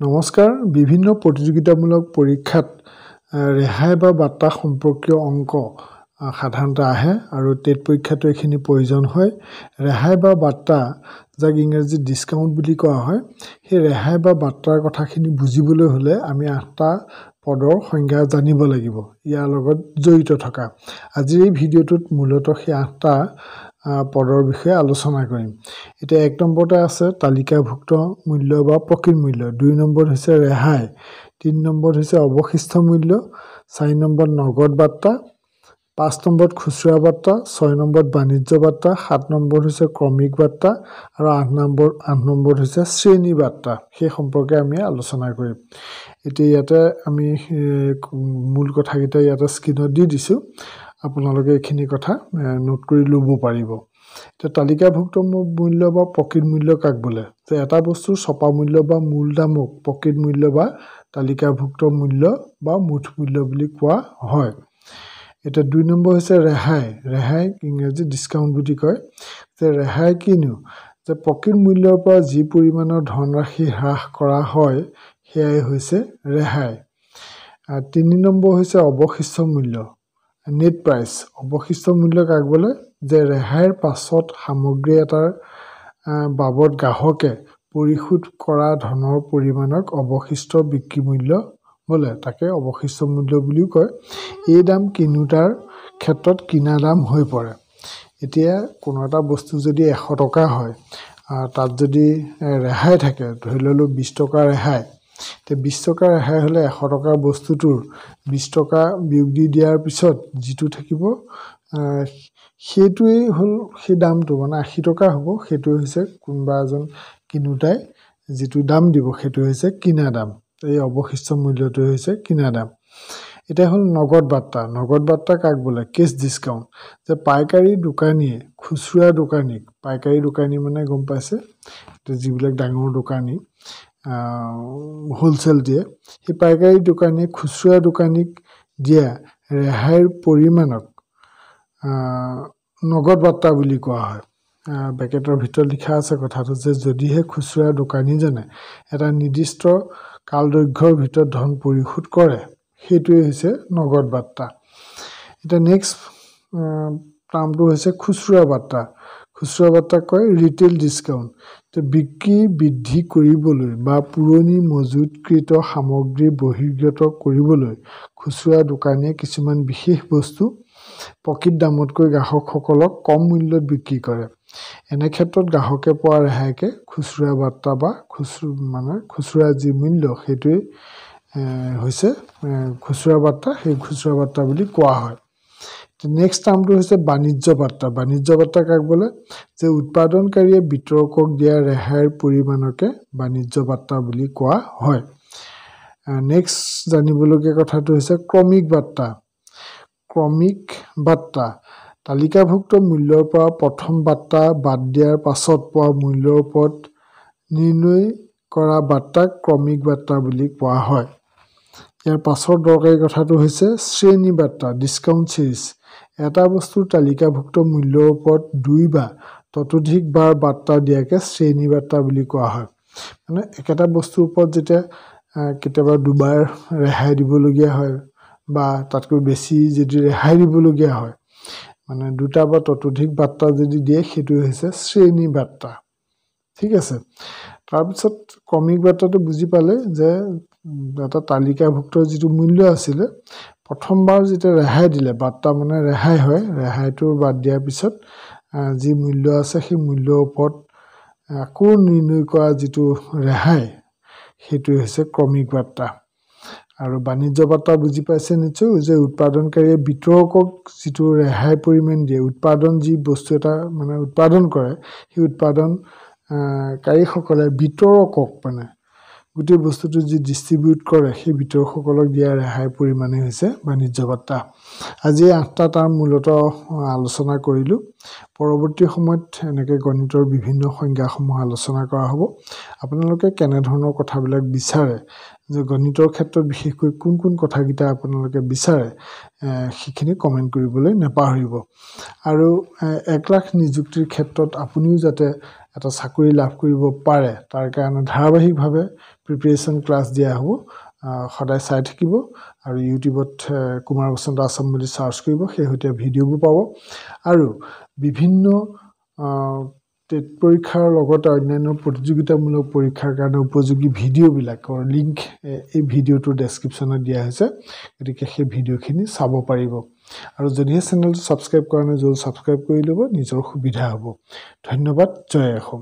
নমস্কাৰ। বিভিন্ন প্ৰতিযোগিতামূলক পৰীক্ষাত ৰেহাই বা বাৰ্তা সম্পৰ্কীয় অংক সাধাৰণতে আহে আৰু টেট পৰীক্ষাতো এইখিনি প্ৰয়োজন হয়। ৰেহাই বা বাৰ্তা যাক ইংৰাজীত ডিছকাউণ্ট বুলি কোৱা হয় সেই ৰেহাই বা বাৰ্তাৰ কথাখিনি বুজিবলৈ হ'লে আমি আঠটা পদৰ সংজ্ঞা জানিব লাগিব। ইয়াৰ লগত জড়িত থকা। আজিৰ এই ভিডিঅ'টোত মূলতঃ সেই আঠটা পদৰ বিষয়ে আলোচনা কৰিম। এতিয়া এক নম্বৰতে আছে তালিকাভুক্ত মূল্য বা প্ৰকৃত মূল্য। দুই নম্বৰত হৈছে ৰেহাই তিনি নম্বৰত হৈছে অৱশিষ্ট মূল্য চাৰি নম্বৰত নগদ বাৰ্তা পাঁচ নম্বৰত খুচুৰা বাৰ্তা ছয় নম্বৰত বাণিজ্য বাৰ্তা সাত নম্বৰত হৈছে ক্ৰমিক বাৰ্তা আৰু আঠ নম্বৰ আঠ নম্বৰত হৈছে শ্ৰেণী বাৰ্তা। সেই সম্পৰ্কে আমি আলোচনা কৰিম। এতিয়া ইয়াতে আমি মূল কথাকেইটা ইয়াতে স্ক্ৰীণত দি দিছোঁ। আপোনালোকে এইখিনি কথা নোট কৰি ল'ব পাৰিব। এতিয়া তালিকাভুক্ত মূল্য বা প্ৰকৃত মূল্য কাক বোলে? যে এটা বস্তুৰ ছপা মূল্য বা মূল দামক প্ৰকৃত মূল্য বা তালিকাভুক্ত মূল্য বা মুঠ মূল্য বুলি কোৱা হয়। এতিয়া দুই নম্বৰ হৈছে ৰেহাই। ৰেহাই ইংৰাজী ডিছকাউণ্ট বুলি কয়। যে ৰেহাই কিনো? যে প্ৰকৃত মূল্যৰ পৰা যি পৰিমাণৰ ধনৰাশি হ্ৰাস কৰা হয় সেয়াই হৈছে ৰেহাই। তিনি নম্বৰ হৈছে অৱশিষ্ট মূল্য। নেট প্ৰাইচ অৱশিষ্ট মূল্য কাক বোলে যে ৰেহাইৰ পাছত সামগ্ৰী এটাৰ বাবদ গ্ৰাহকে পৰিশোধ কৰা ধনৰ পৰিমাণক অৱশিষ্ট বিক্ৰী মূল্য বোলে তাকে অৱশিষ্ট মূল্য বুলিও কয়। এই দাম কিনোতাৰ ক্ষেত্ৰত কিনা দাম হৈ পৰে। এতিয়া কোনো এটা বস্তু যদি এশ টকা হয় তাত যদি ৰেহাই থাকে ধৰি ল'লোঁ বিছ টকা ৰেহাই এতিয়া বিছ টকা ৰেহাই হ'লে এশ টকাৰ বস্তুটোৰ বিছ টকা বিয়োগ দি দিয়াৰ পিছত যিটো থাকিব সেইটোৱেই হ'ল সেই দামটো মানে আশী টকা হ'ব। সেইটো হৈছে কোনোবা এজন কিনোতাই যিটো দাম দিব সেইটো হৈছে কিনা দাম। এই অৱশিষ্ট মূল্যটোৱে হৈছে কিনা দাম। এতিয়া হ'ল নগদ বাৰ্তা। নগদ বাৰ্তা কাক বোলে? Cash discount. যে পাইকাৰী দোকানীয়ে খুচুৰা দোকানীক পাইকাৰী দোকানী মানে গম পাইছে? যিবিলাক ডাঙৰ দোকানী হ'লচেল দিয়ে। সেই পাইকাৰী দোকানীয়ে খুচুৰা দোকানীক দিয়া ৰেহাইৰ পৰিমাণক নগদ বাৰ্তা বুলি কোৱা হয়। বেকেটৰ ভিতৰত লিখা আছে কথাটো যে যদিহে খুচুৰা দোকানীজনে এটা নিৰ্দিষ্ট কালদৈৰ্ঘ্যৰ ভিতৰত ধন পৰিশোধ কৰে সেইটোৱে হৈছে নগদ বাৰ্তা। এতিয়া নেক্সট টাৰ্মটো হৈছে খুচুৰা বাৰ্তা। খুচুৰা বাৰ্তাক কয় ৰিটেইল ডিছকাউণ্ট বিক্ৰী বৃদ্ধি কৰিবলৈ বা পুৰণি মজুতকৃত সামগ্ৰী বহিৰ্গত কৰিবলৈ খুচুৰা দোকানীয়ে কিছুমান বিশেষ বস্তু প্ৰকৃত দামতকৈ গ্ৰাহকসকলক কম মূল্যত বিক্ৰী কৰে। এনে ক্ষেত্ৰত গ্ৰাহকে পোৱা ৰেহাইকে খুচুৰা বাৰ্তা বা খুচু মানে খুচুৰা যি মূল্য সেইটোৱেই হৈছে খুচুৰা বাৰ্তা। সেই খুচুৰা বাৰ্তা বুলি কোৱা হয়। নেক্সট টাৰ্মটো হৈছে বাণিজ্য বাৰ্তা। বাণিজ্য বাৰ্তা কাক বোলে? যে উৎপাদনকাৰীয়ে বিতৰকক দিয়া ৰেহাইৰ পৰিমাণকে বাণিজ্য বাৰ্তা বুলি কোৱা হয়। নেক্সট জানিবলগীয়া কথাটো হৈছে ক্ৰমিক বাৰ্তা। ক্ৰমিক বাৰ্তা। তালিকাভুক্ত মূল্যৰ পৰা প্ৰথম বাৰ্তা বাদ দিয়াৰ পাছত পোৱা মূল্যৰ ওপৰত নিৰ্ণয় কৰা বাৰ্তাক ক্ৰমিক বাৰ্তা বুলি কোৱা হয়। ইয়াৰ পাছৰ দৰকাৰী কথাটো হৈছে শ্ৰেণী বাৰ্তা ডিছকাউণ্ট চিৰিজ এটা বস্তুৰ তালিকাভুক্ত মূল্যৰ ওপৰত দুই বা ততোধিক বাৰ বাৰ্তা দিয়াকে শ্ৰেণী বাৰ্তা বুলি কোৱা হয়। মানে একেটা বস্তুৰ ওপৰত যেতিয়া কেতিয়াবা দুবাৰ ৰেহাই দিবলগীয়া হয় বা তাতকৈ বেছি যদি ৰেহাই দিবলগীয়া হয় মানে দুটা বা ততোধিক বাৰ্তা যদি দিয়ে সেইটো হৈছে শ্ৰেণী বাৰ্তা ঠিক আছে? তাৰপিছত ক্ৰমিক বাৰ্তাটো বুজি পালে যে এটা তালিকাভুক্ত যিটো মূল্য আছিলে প্ৰথমবাৰ যেতিয়া ৰেহাই দিলে বাৰ্তা মানে ৰেহাই হয় ৰেহাইটো বাদ দিয়াৰ পিছত যি মূল্য আছে সেই মূল্যৰ ওপৰত আকৌ নিৰ্ণয় কৰা যিটো ৰেহাই সেইটোৱে হৈছে ক্ৰমিক বাৰ্তা। আৰু বাণিজ্য বাৰ্তা বুজি পাইছে নিশ্চয় যে উৎপাদনকাৰীয়ে বিতৰকক যিটো ৰেহাই পৰিমাণ দিয়ে উৎপাদন যি বস্তু এটা মানে উৎপাদন কৰে সেই উৎপাদনকাৰীসকলে বিতৰকক মানে গোটেই বস্তুটো যি ডিষ্ট্ৰিবিউট কৰে সেই বিতৰকসকলক দিয়া ৰেহাই পৰিমাণেই হৈছে বাণিজ্য বাৰ্তা। আজি আঠটা টাৰ্ম মূলতঃ আলোচনা কৰিলোঁ। পৰৱৰ্তী সময়ত এনেকৈ গণিতৰ বিভিন্ন সংজ্ঞাসমূহ আলোচনা কৰা হ'ব। আপোনালোকে কেনেধৰণৰ কথাবিলাক বিচাৰে যে গণিতৰ ক্ষেত্ৰত বিশেষকৈ কোন কোন কথাকেইটা আপোনালোকে বিচাৰে সেইখিনি কমেণ্ট কৰিবলৈ নাপাহৰিব। আৰু এক লাখ নিযুক্তিৰ ক্ষেত্ৰত আপুনিও যাতে এটা চাকৰি লাভ কৰিব পাৰে তাৰ কাৰণে ধাৰাবাহিকভাৱে প্ৰিপেৰেশ্যন ক্লাছ দিয়া হ'ব। সদায় চাই থাকিব আৰু ইউটিউবত কুমাৰ বসন্ত আছাম বুলি চাৰ্চ কৰিব শেহতীয়া ভিডিঅ'বোৰ পাব। আৰু বিভিন্ন টেট পৰীক্ষাৰ লগতে অন্যান্য প্ৰতিযোগিতামূলক পৰীক্ষাৰ কাৰণে উপযোগী ভিডিঅ'বিলাকৰ লিংক এই ভিডিঅ'টোৰ ডেছক্ৰিপশ্যনত দিয়া হৈছে। গতিকে সেই ভিডিঅ'খিনি চাব পাৰিব। আৰু যদিহে চেনেলটো ছাবস্ক্ৰাইব কৰা নাই জল ছাবস্ক্ৰাইব কৰি ল'ব নিজৰ সুবিধা হ'ব। ধন্যবাদ জয় অসম।